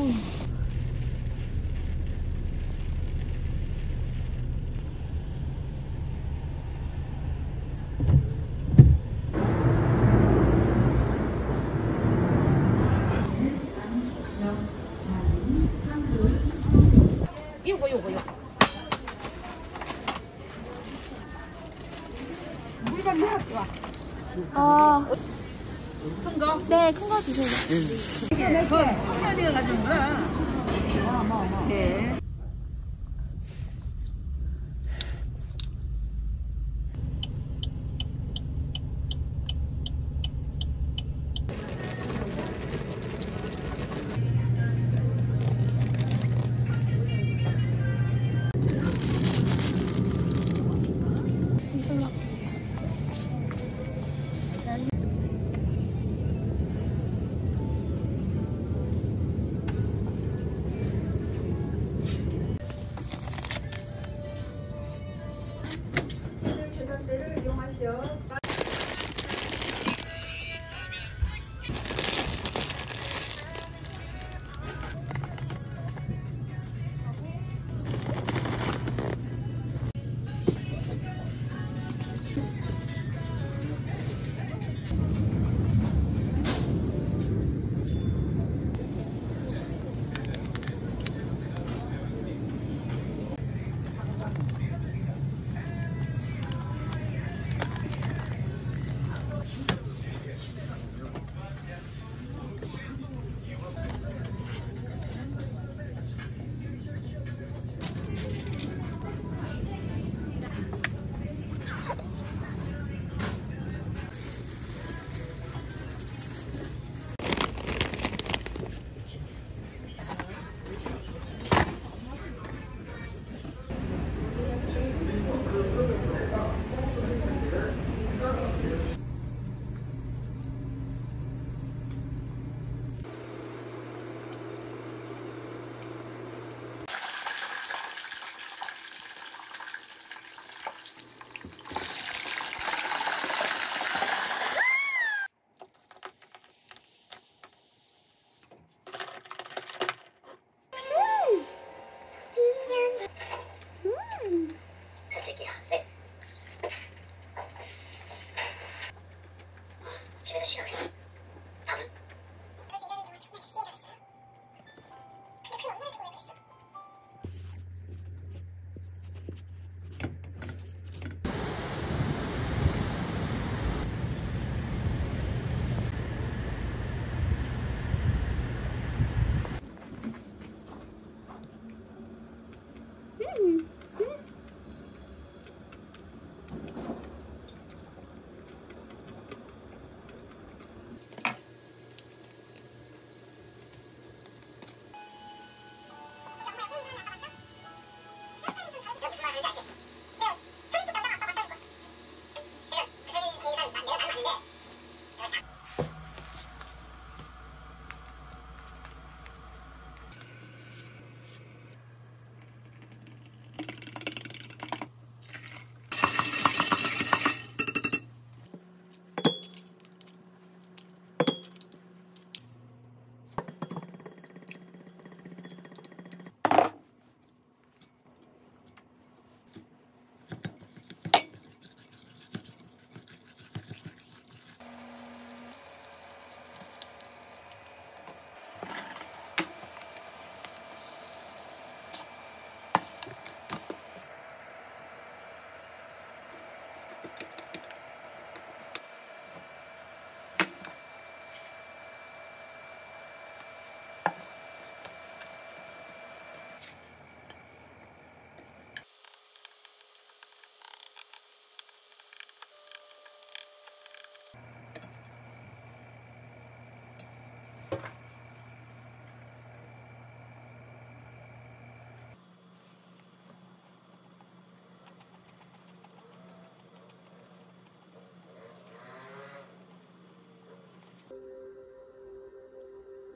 어우. 요거 요거 요거 물건 해갖고 와 아, 큰 거? 네, 큰 거 주세요. 이 청년이가 가져온 거야 네.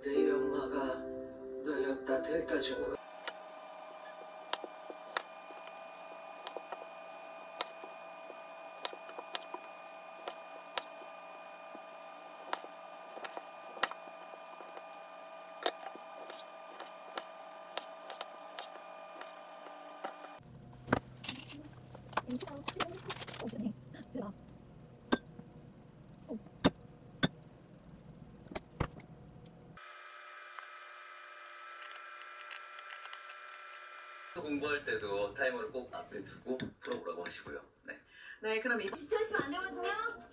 네 엄마가 너였다 데려다 주고 Thank you. 공부할 때도 타이머를 꼭 앞에 두고 풀어보라고 하시고요. 네. 네, 그럼 이번 지쳐있으면 안 되거든요.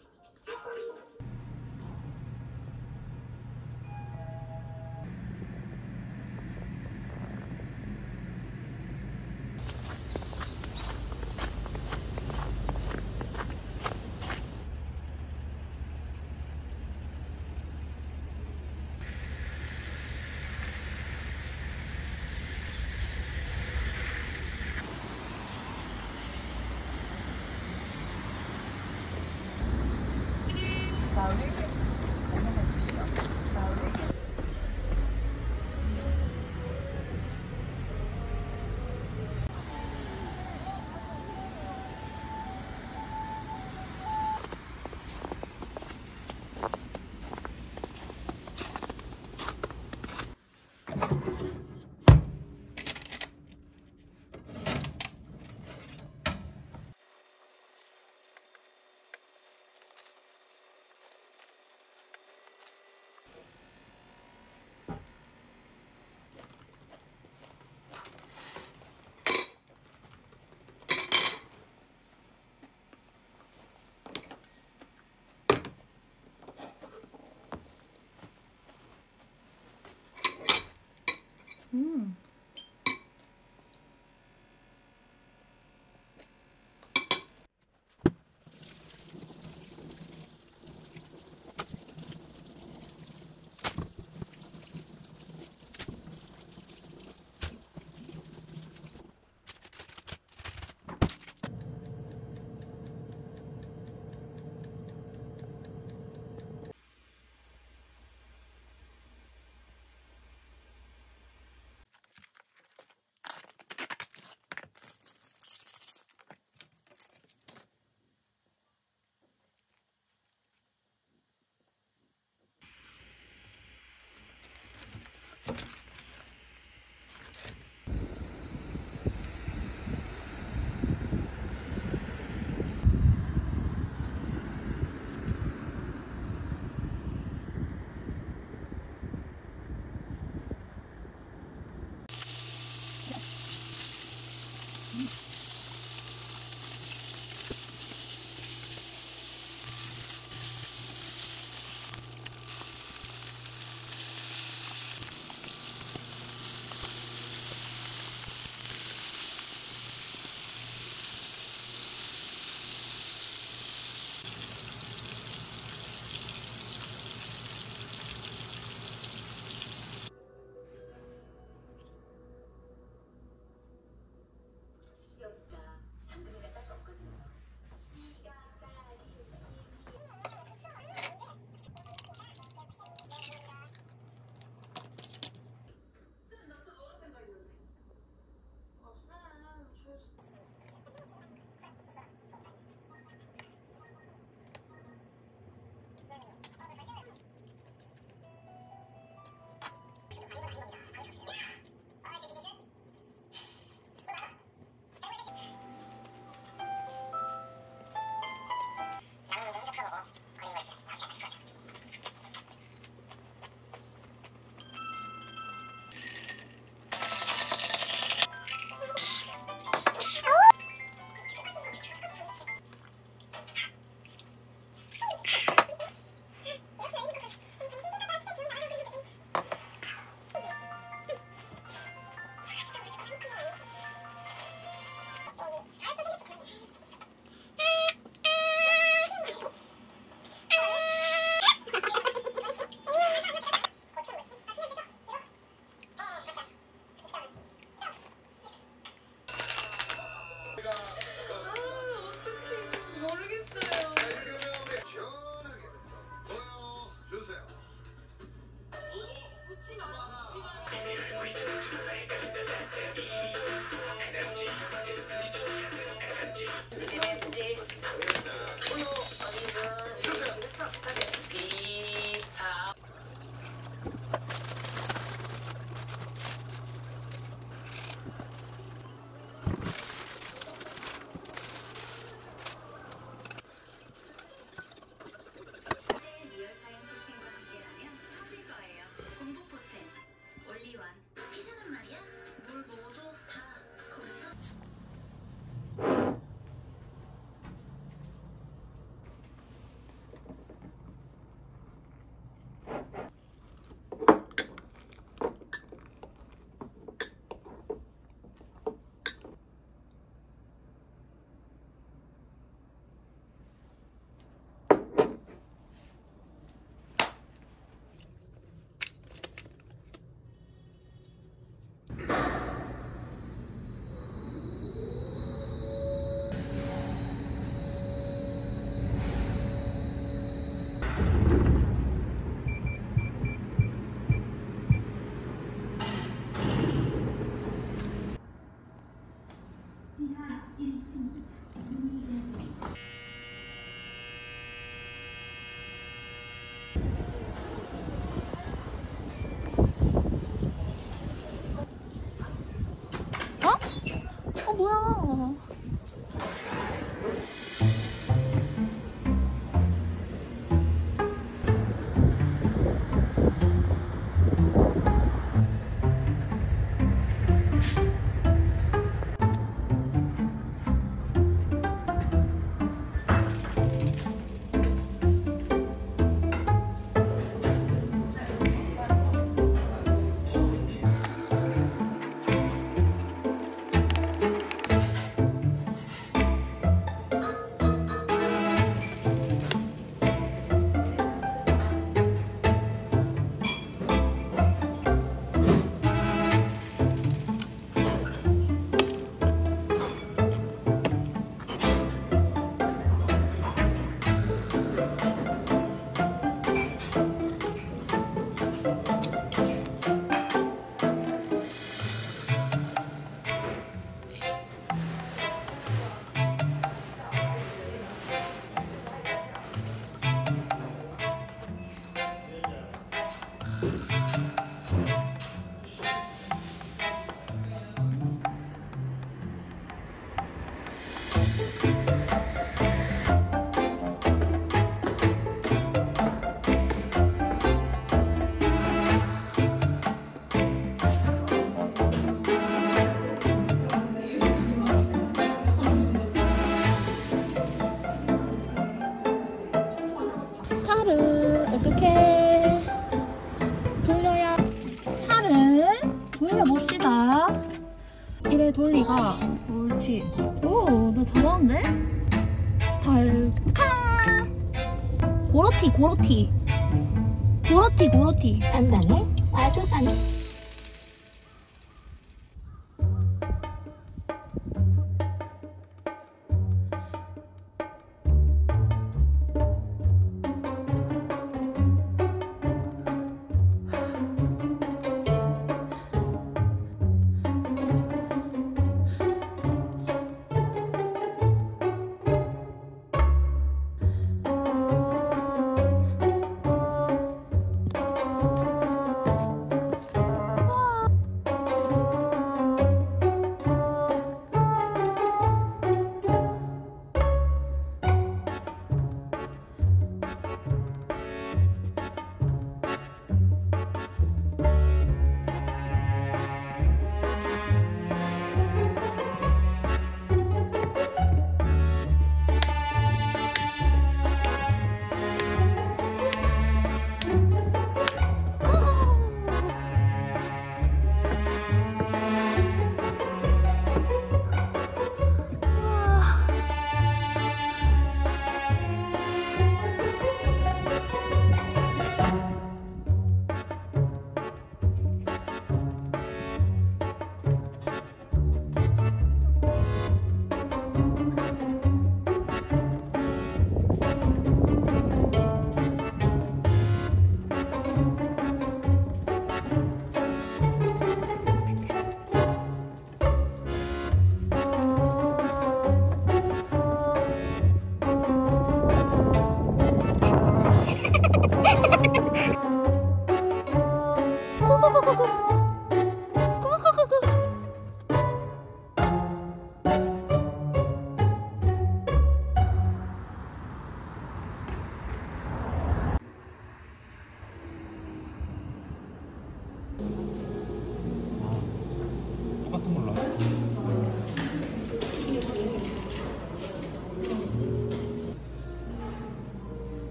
Hmm.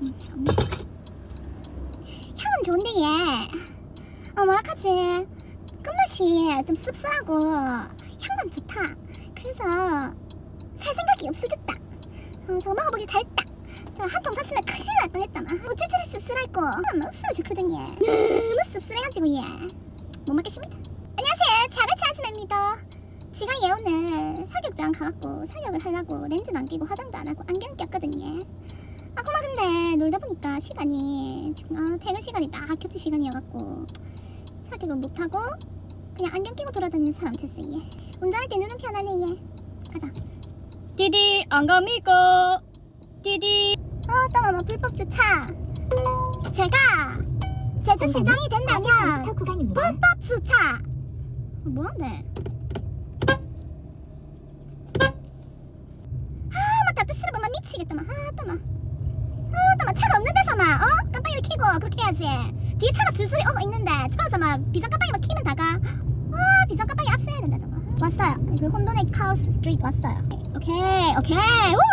향은 좋은데 얘. 어, 뭐라카지? 끝맛이 좀 씁쓸하고 향만 좋다. 그래서 살 생각이 없어졌다. 어, 저 먹어보기 달다. 저한통 샀으면 큰일 날 뻔했다만 어찌저리 씁쓸할고. 엄마 아, 억수로 좋거든 얘. 너무 씁쓸해가지고 얘못 먹겠습니다. 안녕하세요. 자가차즈입니다. 지가 얘 오늘 사격장 가갖고 사격을 하려고 렌즈도 안 끼고 화장도 안 하고 안경 껴 놀다 보니까 시간이 지금 아, 퇴근 시간이 막 겹치 시간이어갖고 사격을 못하고 그냥 안경 끼고 돌아다니는 사람 됐어 얘 운전할 때 눈은 편하네 얘 가자. 디디 안가 믿고. 디디. 어따마마 뭐, 뭐, 불법 주차. 제가 제주시장이 된다면 불법 주차. 어, 뭐하네. 그래서 막 비상 깜빡이 막 키면 다가. 아 비상 깜빡이 압수해야 된다 저거. 왔어요. 그 혼돈의 카오스 street 왔어요. 오케이 오케이. 우!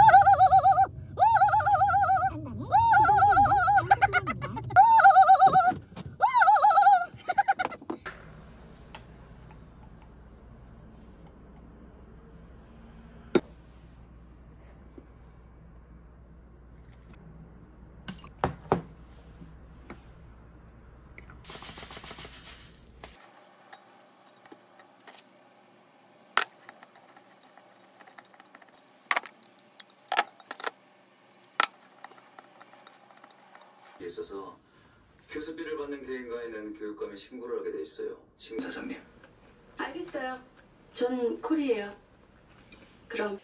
교육감이 신고를 하게 돼 있어요. 신 사장님. 알겠어요. 전 콜이에요. 그럼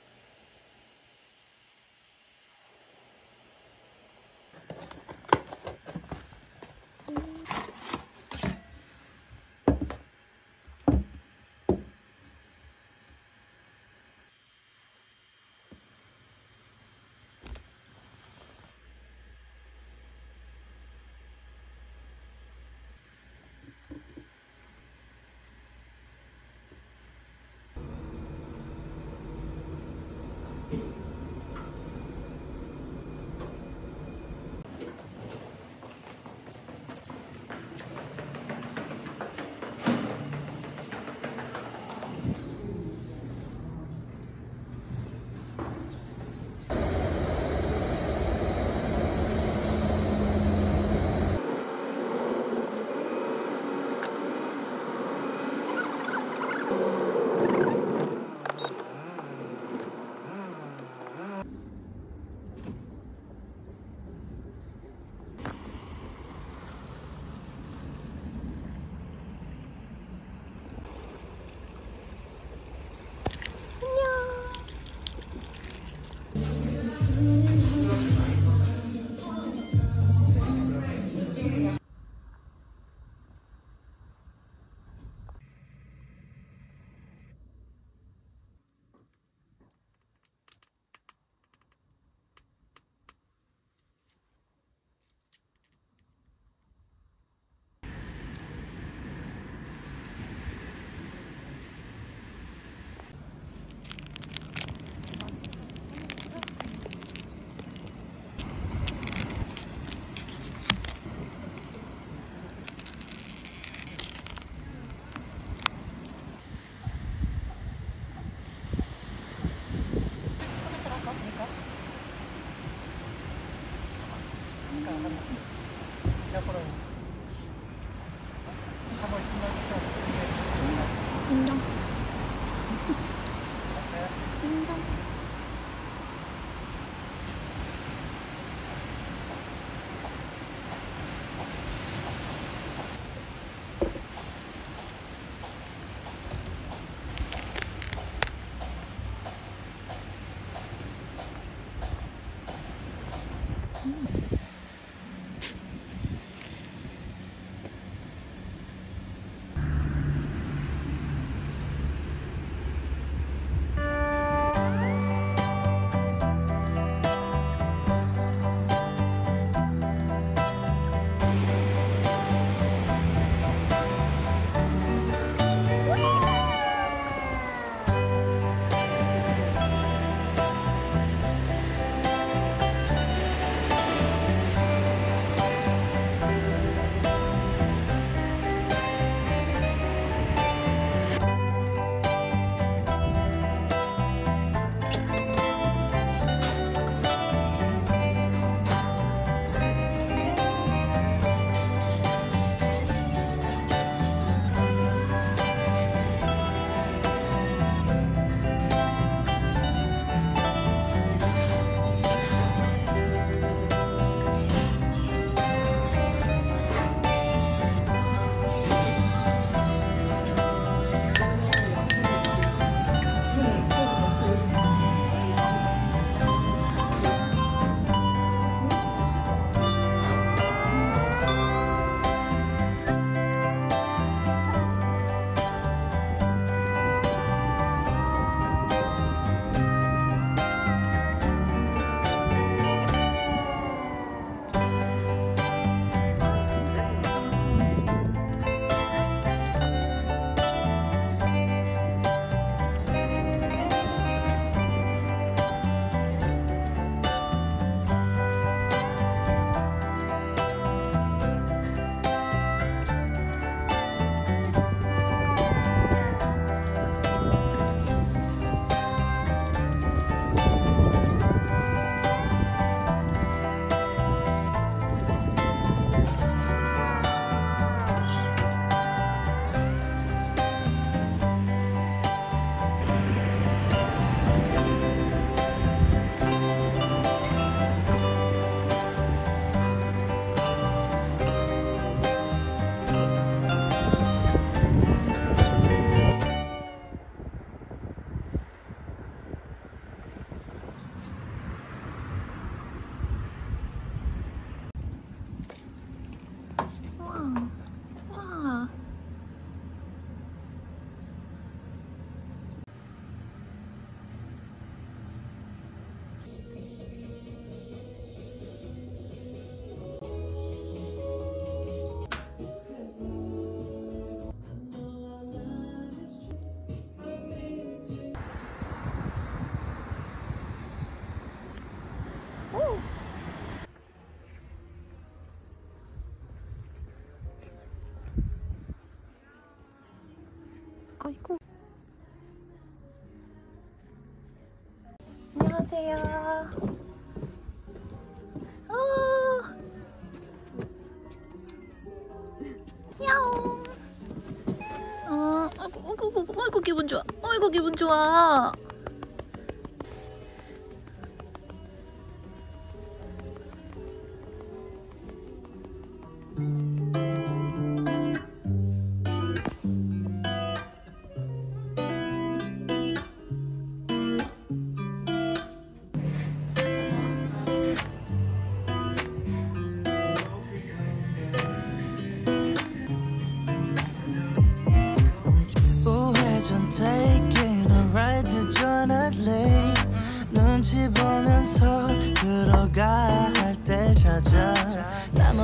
안녕하세요. 어. 야옹. 어, 아이고, 아이고, 아이고, 아이고, 기분 좋아. 아이고, 기분 좋아.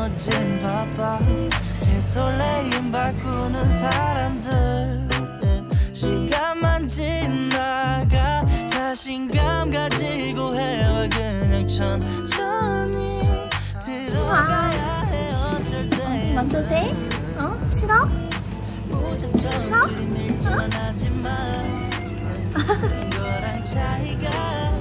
나머진 바빠 개설레임 바꾸는 사람들 예. 시간만 지나가 자신감 가지고 해와 그냥 천천히 들어가야 해 어쩔 때 만져도 돼? 어? 싫어? 싫어? 있어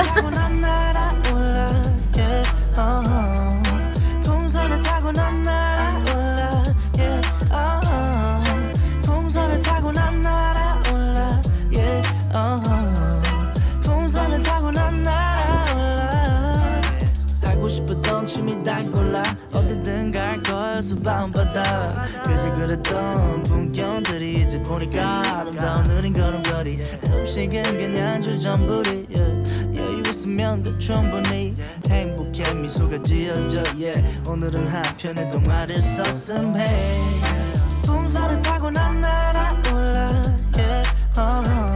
동선을 타고 난 날아올라 yeah, uh-huh. 동선을 타고 난 날아올라 yeah, uh-huh. 동선을 타고 난 날아올라 yeah, uh-huh. 동선을 타고 난 날아올라 하고 싶었던 춤이 다 골라 어디든 갈 거여서 밤바다 그저 그랬던 풍경들이 이제 보니까 아름다운 느린 걸음걸이 음식은 그냥 주전부리 있으면 더 충분히 행복해 미소가 지어져 yeah. 오늘은 한 편의 동화를 썼음 해 동선을 타고 난 날아올라 yeah. uh-huh.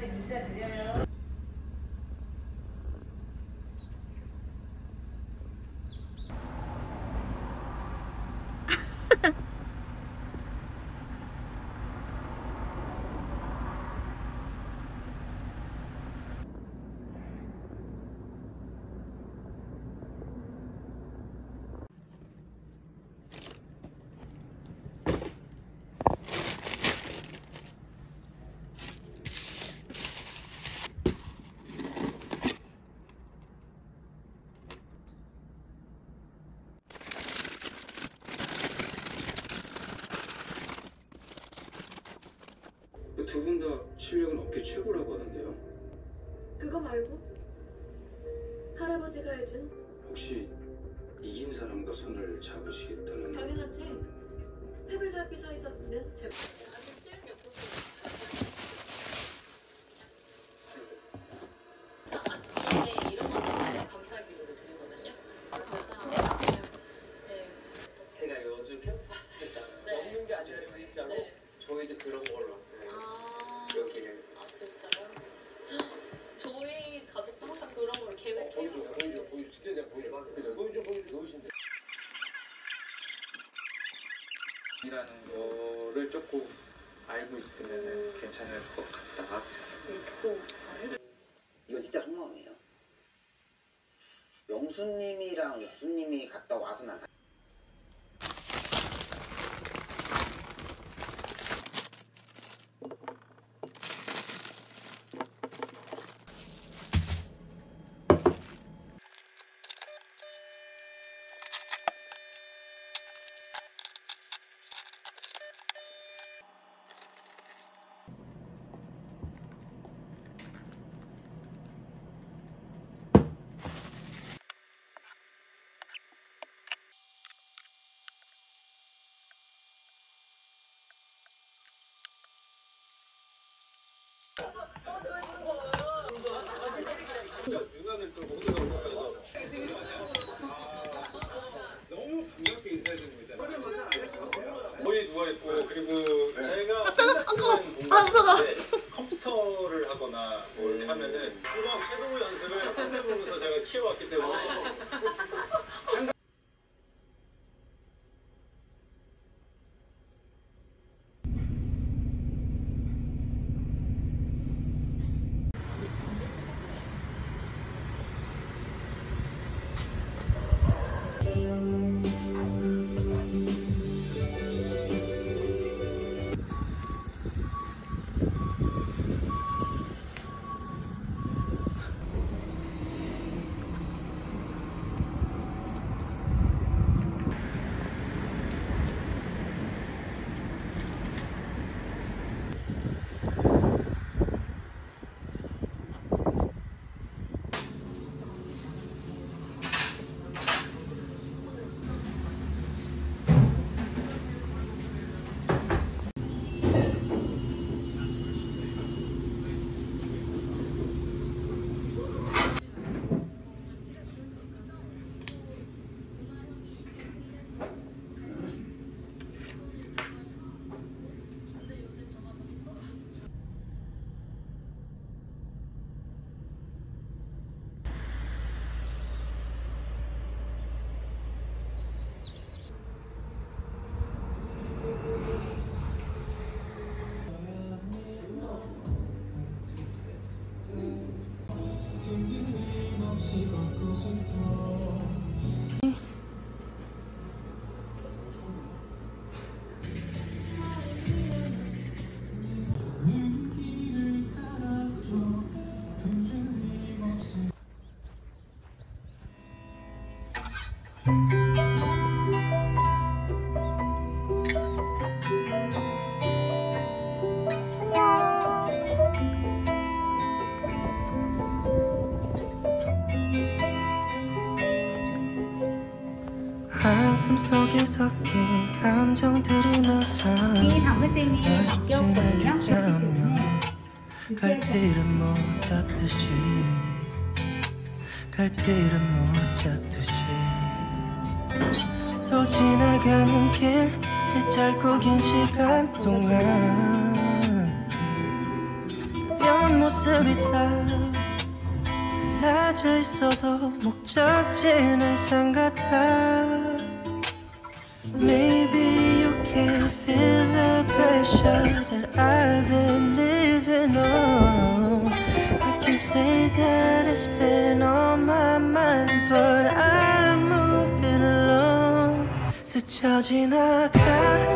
때 받을 분한테 실력은 업계 최고라고 하던데요. 그거 말고? 할아버지가 해준? 혹시 이긴 사람과 손을 잡으시겠다는 당연하지. 패배자 앞에 서 있었으면 제 제가 요즘 캠프했다 먹는 게 아니라 진짜로 저희도 그런 걸로 왔어요. 여기를. 아 진짜요? 저희 가족도 항상 그런 걸 계획해요. 보여줘, 보여줘, 보여줘. 진짜 내가 보여줘. 그죠? 보여줘, 보여줘. 넣으신대. 이라는 거를 조금 알고 있으면 괜찮을 것 같다. 이거 진짜 속마음이에요. 영수님이랑 옥수님이 갔다 와서 난 누나들 또 모두 너무 너무 반갑게 인사해주는 거 있잖아요. 거의 누워 있고 그리고 제가 쓰는 공간인데 컴퓨터를 하거나 뭘 이렇게 하면은 수학 섀도우 연습을 컴퓨터 보면서 제가 키워왔기 때문에 속에 섞인 감정들이 나서 쉽지않겠자며 갈피를 못 잡듯이 갈피를 못 잡듯이. 또 지나가는 길이 짧고 긴 시간 동안 주변 모습이 다 달라져 있어도 목적지는 항상 같아 Maybe you can feel the pressure that I've been living on I can say that it's been on my mind But I'm moving along 스쳐 지나가는